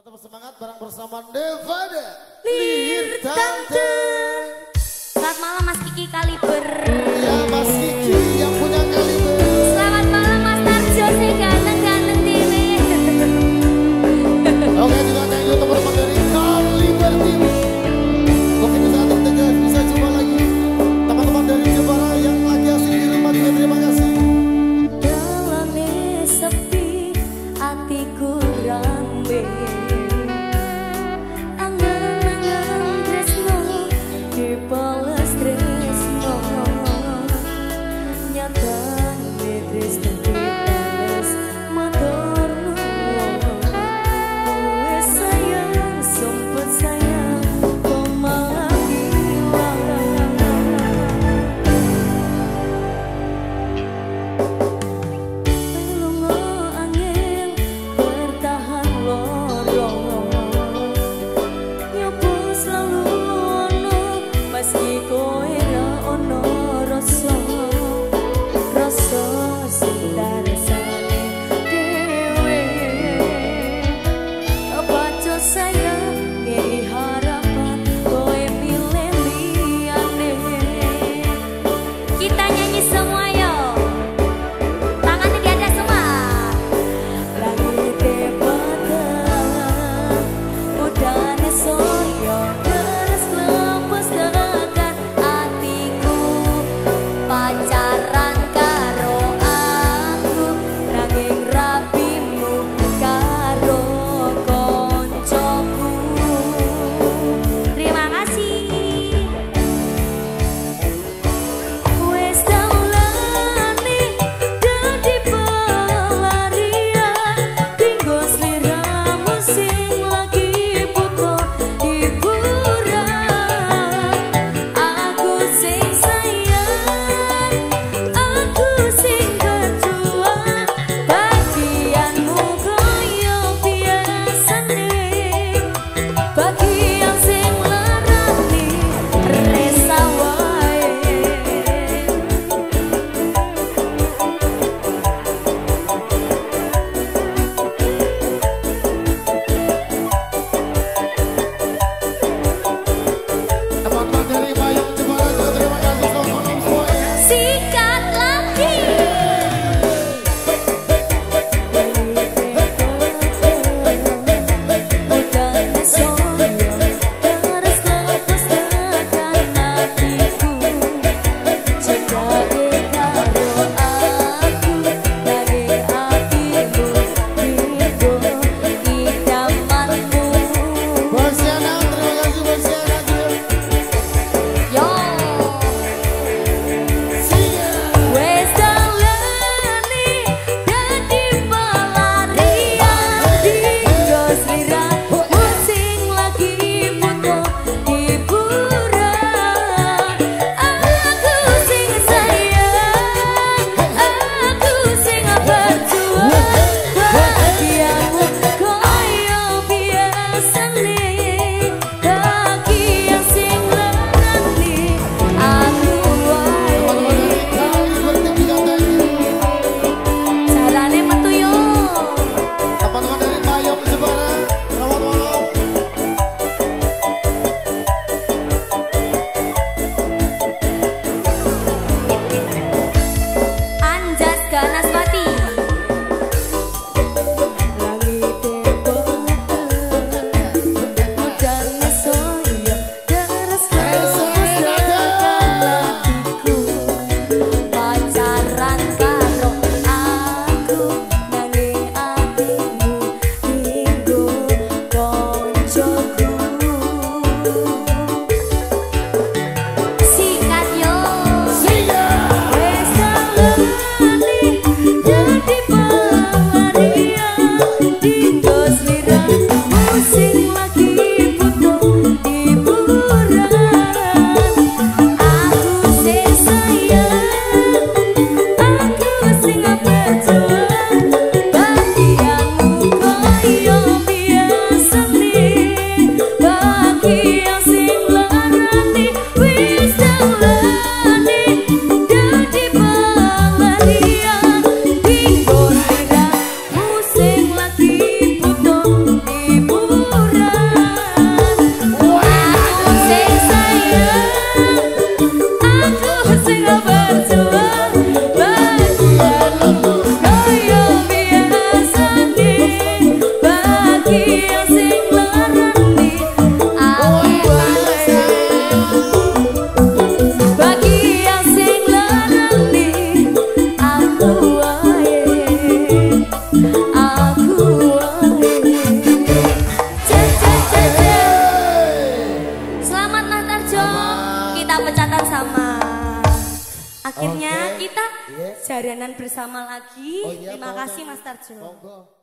Tetap semangat bareng bersama Nevada. lihat Tante. Selamat malam Mas Kiki Kaliber. Ya Mas bersama. Akhirnya Oke. kita Iya. jaranan bersama lagi. Oh iya, Terima kasih Mas Tarjo. Monggo.